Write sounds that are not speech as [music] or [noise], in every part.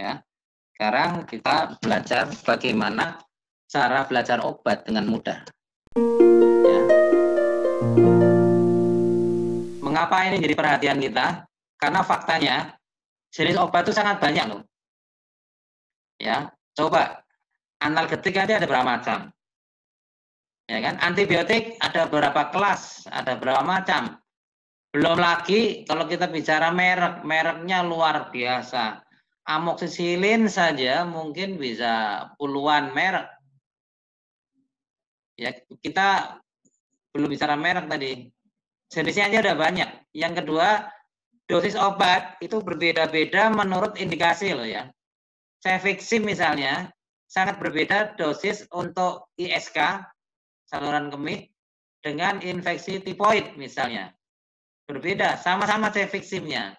ya. Sekarang kita belajar bagaimana cara belajar obat dengan mudah. Ya. Mengapa ini jadi perhatian kita? Karena faktanya jenis obat itu sangat banyak loh. Ya, coba anal ketik aja ada berapa macam. Ya kan? Antibiotik ada berapa kelas, ada berapa macam. Belum lagi kalau kita bicara merek, mereknya luar biasa amoksisilin saja mungkin bisa puluhan merek. Ya, kita belum bicara merek tadi. Jenisnya aja ada banyak. Yang kedua, dosis obat itu berbeda-beda menurut indikasi loh ya. Cefixim misalnya sangat berbeda dosis untuk ISK saluran kemih dengan infeksi tipoid misalnya. Berbeda, sama-sama cefiximnya.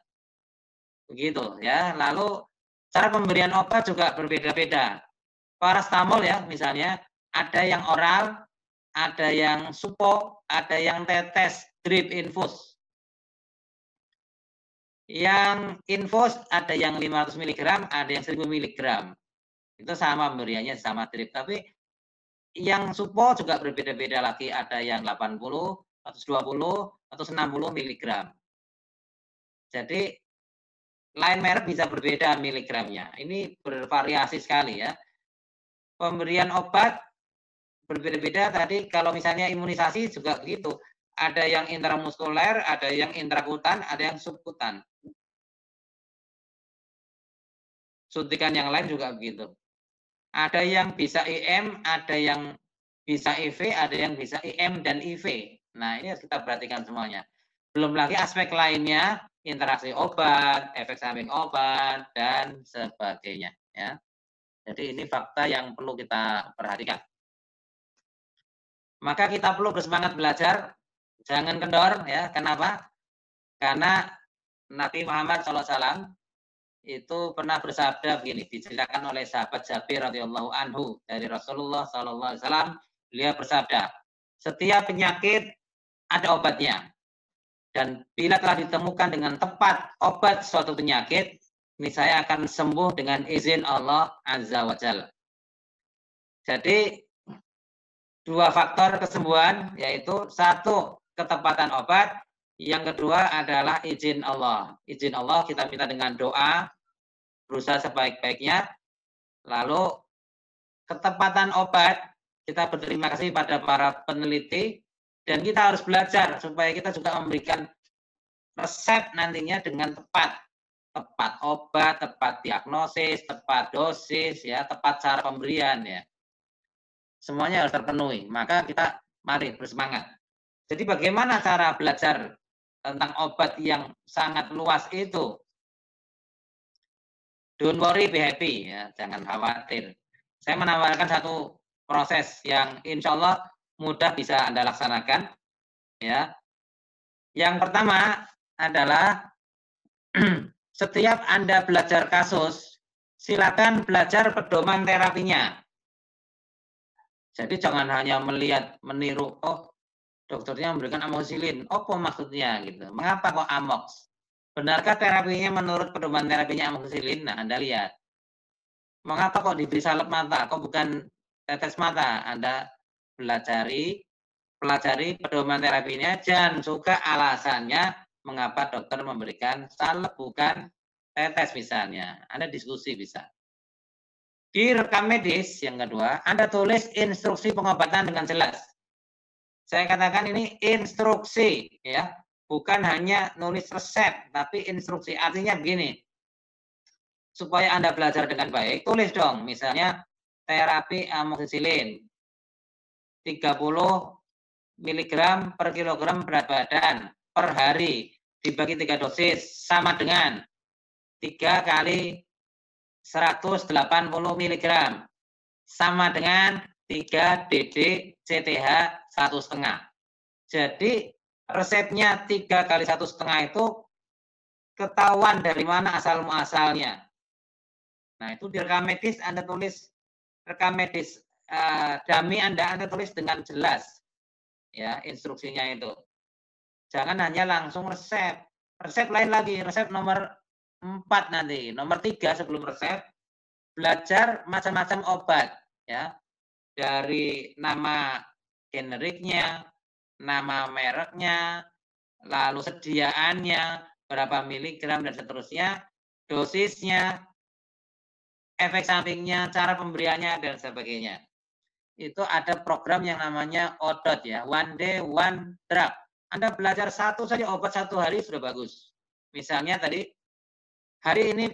Begitu ya. Lalu Cara pemberian obat juga berbeda-beda. Parastamol ya misalnya, ada yang oral, ada yang supo, ada yang tetes, drip infus. Yang infus ada yang 500 mg, ada yang 1000 mg. Itu sama pemberiannya, sama drip. Tapi yang supo juga berbeda-beda lagi. Ada yang 80, 120, atau 60 mg. Jadi lain merek bisa berbeda miligramnya. Ini bervariasi sekali ya. Pemberian obat berbeda-beda tadi kalau misalnya imunisasi juga begitu. Ada yang intramuskuler, ada yang intrakutan, ada yang subkutan. Suntikan yang lain juga begitu. Ada yang bisa IM, ada yang bisa IV, ada yang bisa IM dan IV. Nah, ini harus kita perhatikan semuanya. Belum lagi aspek lainnya interaksi obat, efek samping obat, dan sebagainya. Ya. Jadi ini fakta yang perlu kita perhatikan. Maka kita perlu bersemangat belajar, jangan kendor. ya. Kenapa? Karena Nabi Muhammad SAW itu pernah bersabda begini, diceritakan oleh sahabat Jabir radhiyallahu anhu dari Rasulullah SAW. Beliau bersabda, setiap penyakit ada obatnya. Dan bila telah ditemukan dengan tepat obat suatu penyakit, ini saya akan sembuh dengan izin Allah Azza wa Jalla. Jadi dua faktor kesembuhan yaitu satu ketepatan obat, yang kedua adalah izin Allah. Izin Allah kita minta dengan doa, berusaha sebaik-baiknya. Lalu ketepatan obat, kita berterima kasih pada para peneliti dan kita harus belajar supaya kita juga memberikan resep nantinya dengan tepat. Tepat obat, tepat diagnosis, tepat dosis, ya, tepat cara pemberian ya. Semuanya harus terpenuhi. Maka kita mari bersemangat. Jadi bagaimana cara belajar tentang obat yang sangat luas itu? Don't worry, be happy ya, jangan khawatir. Saya menawarkan satu proses yang insya Allah mudah bisa Anda laksanakan. Ya. Yang pertama adalah [clears throat] setiap Anda belajar kasus, silakan belajar pedoman terapinya. Jadi jangan hanya melihat, meniru, oh dokternya memberikan amoxicillin, apa maksudnya gitu. Mengapa kok amox? Benarkah terapinya menurut pedoman terapinya amoxicillin? Nah, Anda lihat. Mengapa kok diberi salep mata? Kok bukan tetes mata? Anda pelajari pelajari pedoman terapinya dan juga alasannya mengapa dokter memberikan salep bukan tetes misalnya. Anda diskusi bisa. Di rekam medis yang kedua, Anda tulis instruksi pengobatan dengan jelas. Saya katakan ini instruksi ya, bukan hanya nulis resep, tapi instruksi. Artinya begini, supaya Anda belajar dengan baik, tulis dong, misalnya terapi amoxicillin, 30 mg per kilogram berat badan per hari dibagi tiga dosis sama dengan 3 kali 180 mg sama dengan 3 dd CTH satu setengah. Jadi resepnya 3 kali satu setengah itu ketahuan dari mana asal muasalnya. Nah itu di rekam medis Anda tulis rekam medis uh, dami Anda Anda tulis dengan jelas ya instruksinya itu. Jangan hanya langsung resep. Resep lain lagi, resep nomor 4 nanti. Nomor 3 sebelum resep belajar macam-macam obat ya. Dari nama generiknya, nama mereknya, lalu sediaannya, berapa miligram dan seterusnya, dosisnya, efek sampingnya, cara pemberiannya dan sebagainya. Itu ada program yang namanya ODOT ya, one day one drug. Anda belajar satu saja obat satu hari sudah bagus. Misalnya tadi hari ini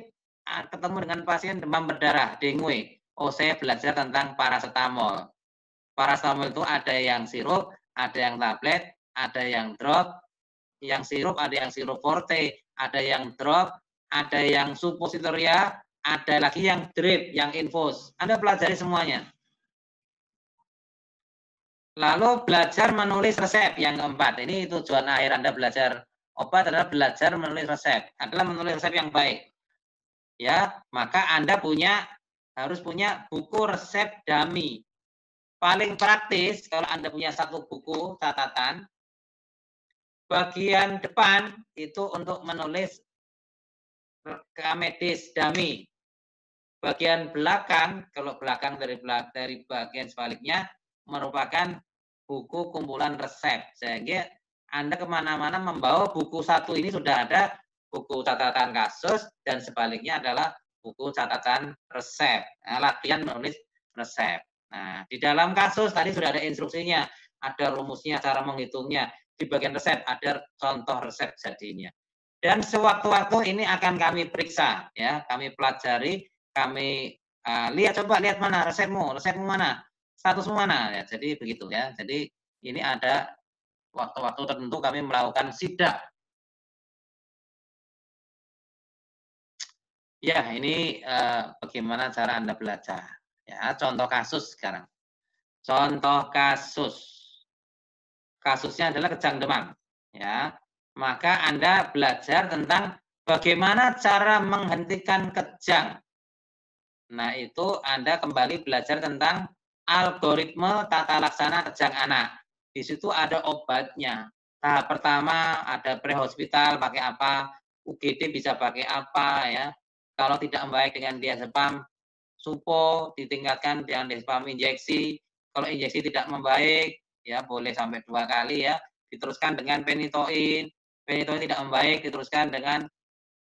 ah, ketemu dengan pasien demam berdarah, dengue. Oh, saya belajar tentang paracetamol. Paracetamol itu ada yang sirup, ada yang tablet, ada yang drop, yang sirup, ada yang sirup forte, ada yang drop, ada yang suppositoria, ada lagi yang drip, yang infus. Anda pelajari semuanya. Lalu belajar menulis resep yang keempat. Ini tujuan akhir Anda belajar obat adalah belajar menulis resep. Adalah menulis resep yang baik. Ya, maka Anda punya harus punya buku resep dami. Paling praktis kalau Anda punya satu buku catatan, bagian depan itu untuk menulis medis dami. Bagian belakang, kalau belakang dari dari bagian sebaliknya, merupakan buku kumpulan resep. Sehingga Anda ke mana-mana membawa buku satu ini sudah ada buku catatan kasus dan sebaliknya adalah buku catatan resep. Nah, latihan menulis resep. Nah, di dalam kasus tadi sudah ada instruksinya, ada rumusnya, cara menghitungnya. Di bagian resep ada contoh resep jadinya. Dan sewaktu-waktu ini akan kami periksa, ya, kami pelajari kami uh, lihat coba lihat mana resepmu, resepmu mana, statusmu mana ya. Jadi begitu ya. Jadi ini ada waktu-waktu tertentu kami melakukan sidak. Ya, ini uh, bagaimana cara Anda belajar. Ya, contoh kasus sekarang. Contoh kasus. Kasusnya adalah kejang demam. Ya, maka Anda belajar tentang bagaimana cara menghentikan kejang. Nah, itu Anda kembali belajar tentang algoritma tata laksana kejang anak. Di situ ada obatnya. Tahap pertama ada pre-hospital pakai apa, UGD bisa pakai apa ya. Kalau tidak baik dengan diazepam, supo ditingkatkan dengan diazepam injeksi. Kalau injeksi tidak membaik, ya boleh sampai dua kali ya. Diteruskan dengan penitoin. Penitoin tidak membaik, diteruskan dengan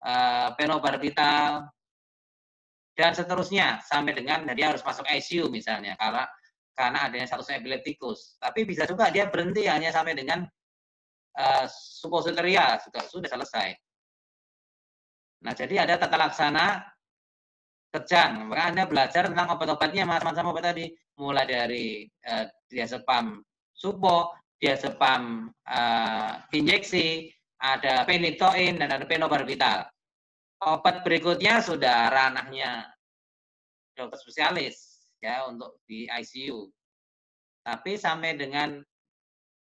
uh, penobarbital dan seterusnya sampai dengan dia harus masuk ICU misalnya karena karena adanya status epileptikus. Tapi bisa juga dia berhenti hanya sampai dengan uh, suppositoria sudah sudah selesai. Nah, jadi ada tata laksana kejang. Maka Anda belajar tentang obat-obatnya macam-macam obat tadi, mulai dari uh, diazepam supo, diazepam uh, injeksi, ada penitoin dan ada penobarbital obat berikutnya sudah ranahnya dokter spesialis ya untuk di ICU. Tapi sampai dengan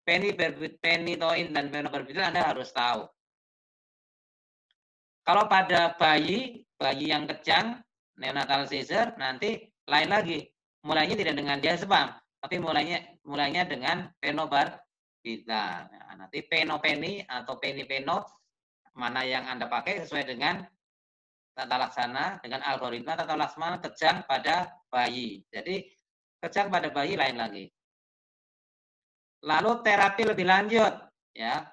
penitoin dan penobarbital Anda harus tahu. Kalau pada bayi, bayi yang kejang, neonatal seizure, nanti lain lagi. Mulainya tidak dengan diazepam, tapi mulainya mulainya dengan penobarbital. Nah, nanti penopeni atau penipeno mana yang Anda pakai sesuai dengan tata laksana dengan algoritma tata laksana kejang pada bayi. Jadi kejang pada bayi lain lagi. Lalu terapi lebih lanjut, ya.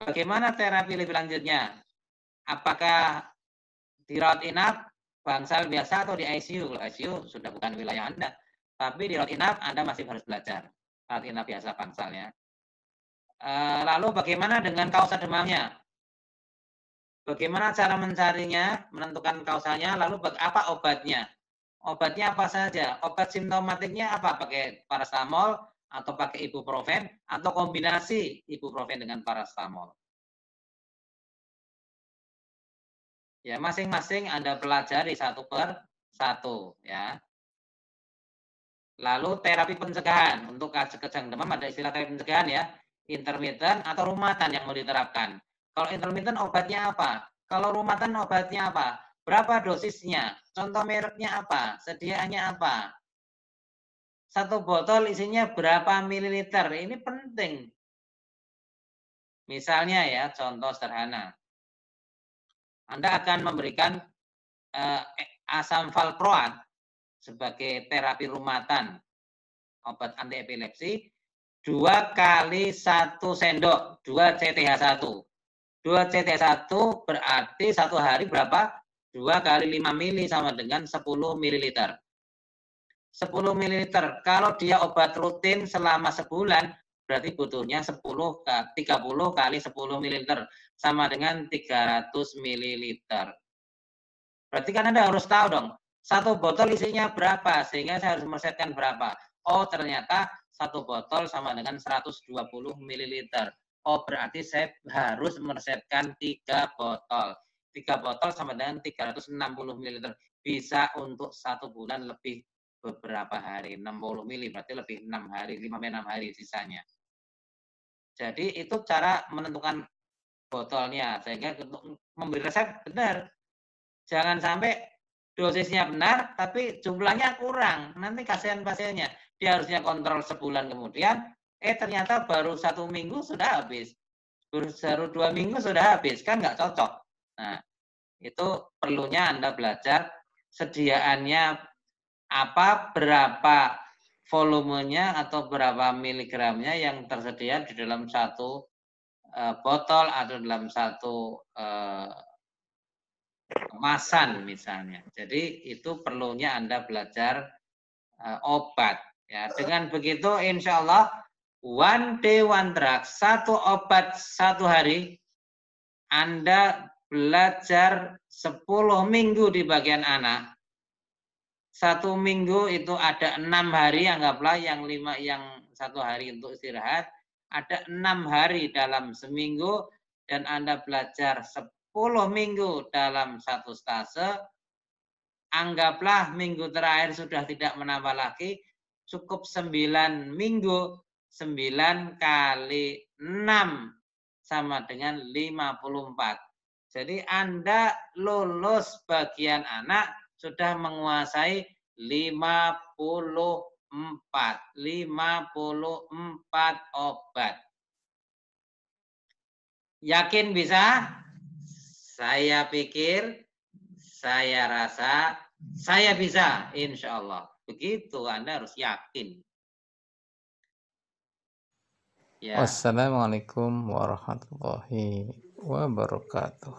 Bagaimana terapi lebih lanjutnya? Apakah dirawat inap, bangsal biasa atau di ICU? Kalau ICU sudah bukan wilayah Anda. Tapi di rawat inap Anda masih harus belajar. Rawat inap biasa bangsal ya. Eh, lalu bagaimana dengan kausa demamnya? Bagaimana cara mencarinya, menentukan kausalnya, lalu apa obatnya? Obatnya apa saja? Obat simptomatiknya apa? Pakai paracetamol atau pakai ibuprofen atau kombinasi ibuprofen dengan paracetamol. Ya, masing-masing Anda pelajari satu per satu ya. Lalu terapi pencegahan untuk kejang demam ada istilah terapi pencegahan ya, intermittent atau rumatan yang mau diterapkan. Kalau intermittent obatnya apa? Kalau rumatan obatnya apa? Berapa dosisnya? Contoh mereknya apa? Sediaannya apa? Satu botol isinya berapa mililiter? Ini penting. Misalnya ya, contoh sederhana. Anda akan memberikan eh, asam valproat sebagai terapi rumatan obat anti epilepsi dua kali satu sendok, dua CTH1. Dua CTH1 berarti satu hari berapa? Dua kali lima mili sama dengan 10 mililiter. 10 mililiter. Kalau dia obat rutin selama sebulan, berarti butuhnya 10 30 kali 10 mililiter sama dengan 300 mililiter. Berarti kan Anda harus tahu dong, satu botol isinya berapa sehingga saya harus meresetkan berapa. Oh, ternyata satu botol sama dengan 120 ml. Oh, berarti saya harus meresepkan tiga botol. Tiga botol sama dengan 360 ml. Bisa untuk satu bulan lebih beberapa hari. 60 ml berarti lebih enam hari, 5 enam hari sisanya. Jadi itu cara menentukan botolnya. Sehingga untuk memberi resep benar. Jangan sampai dosisnya benar, tapi jumlahnya kurang. Nanti kasihan pasiennya dia harusnya kontrol sebulan kemudian, eh ternyata baru satu minggu sudah habis, baru dua minggu sudah habis, kan nggak cocok. Nah, itu perlunya Anda belajar sediaannya apa, berapa volumenya atau berapa miligramnya yang tersedia di dalam satu uh, botol atau dalam satu uh, kemasan misalnya. Jadi itu perlunya Anda belajar uh, obat. Ya, dengan begitu insya Allah one day one drug, satu obat satu hari, Anda belajar 10 minggu di bagian anak. Satu minggu itu ada enam hari, anggaplah yang lima yang satu hari untuk istirahat, ada enam hari dalam seminggu dan Anda belajar 10 minggu dalam satu stase, anggaplah minggu terakhir sudah tidak menambah lagi, cukup 9 minggu, 9 kali 6 sama dengan 54. Jadi Anda lulus bagian anak sudah menguasai 54. 54 obat. Yakin bisa? Saya pikir, saya rasa, saya bisa, insya Allah. Begitu, Anda harus yakin. Ya. Wassalamualaikum warahmatullahi wabarakatuh.